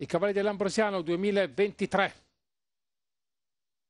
I cavalli dell'Ambrosiano 2023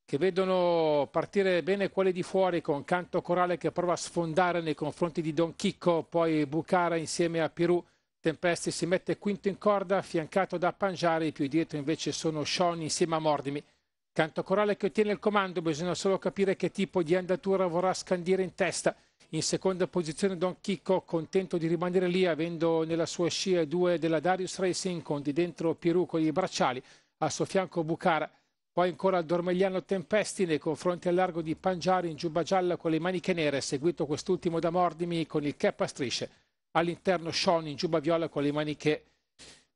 che vedono partire bene quelli di fuori con Canto Corale che prova a sfondare nei confronti di Don Chicco, poi Bucara insieme a Pirù. Tempesti si mette quinto in corda, affiancato da Pangiari, più dietro invece sono Sean insieme a Mordimi. Canto Corale che ottiene il comando, bisogna solo capire che tipo di andatura vorrà scandire in testa. In seconda posizione Don Chicco, contento di rimanere lì, avendo nella sua scia due della Darius Racing, con di dentro Pirù con i bracciali, a suo fianco Bucara. Poi ancora il Dormegliano Tempesti nei confronti al largo di Pangiari in giubba gialla con le maniche nere, seguito quest'ultimo da Mordimi con il cap a strisce. All'interno Sean in giubba viola con le maniche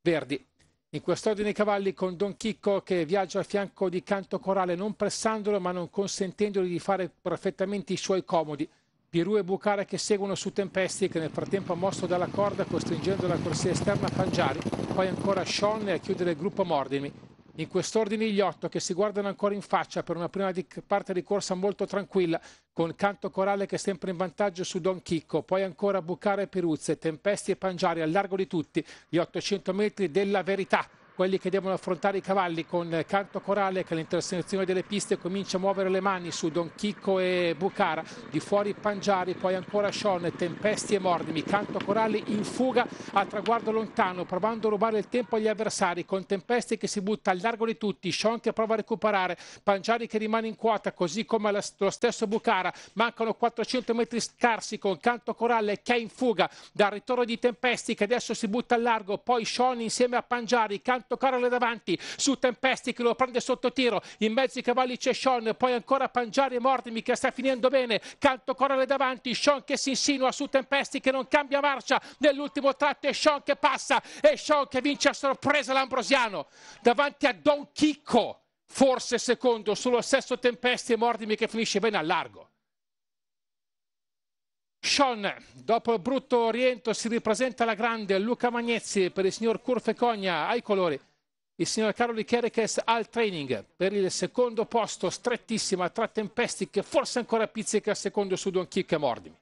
verdi. In quest'ordine i cavalli con Don Chicco che viaggia a fianco di Canto Corale non pressandolo ma non consentendogli di fare perfettamente i suoi comodi. Pirù e Bucara che seguono su Tempesti che nel frattempo ha mosso dalla corda costringendo la corsia esterna a Pangiari. Poi ancora Sean a chiudere il gruppo Mordimi. In quest'ordine gli otto che si guardano ancora in faccia per una prima di parte di corsa molto tranquilla, con Canto Corale che è sempre in vantaggio su Don Chicco, poi ancora Bucara e Peruzze, Tempesti e Pangiari al largo di tutti, gli 800 metri della verità quelli che devono affrontare i cavalli con canto corale che all'intersezione delle piste comincia a muovere le mani su Don Chicco e Bucara, di fuori Pangiari, poi ancora Sean, Tempesti e Mordimi, canto corale in fuga a traguardo lontano, provando a rubare il tempo agli avversari, con Tempesti che si butta al largo di tutti, Sean che prova a recuperare, Pangiari che rimane in quota, così come lo stesso Bucara, mancano 400 metri scarsi con canto corale che è in fuga. Dal ritorno di Tempesti che adesso si butta al largo, poi Sean insieme a Pangiari, canto Canto Carole davanti su Tempesti che lo prende sotto tiro in mezzo ai cavalli c'è Sean poi ancora Pangiari e Mordimi che sta finendo bene Canto Carole davanti Sean che si insinua su Tempesti che non cambia marcia nell'ultimo tratto è Sean che passa e Sean che vince a sorpresa l'Ambrosiano davanti a Don Chicco forse secondo sullo stesso Tempesti e Mordimi che finisce bene a largo Sean, dopo il brutto rientro, si ripresenta la grande Luca Magnezzi per il signor Curfe Cogna ai colori. Il signor Caroli Chereches al training per il secondo posto, strettissima tra Tempesti che forse ancora pizzica secondo su Don Chicca Mordimi.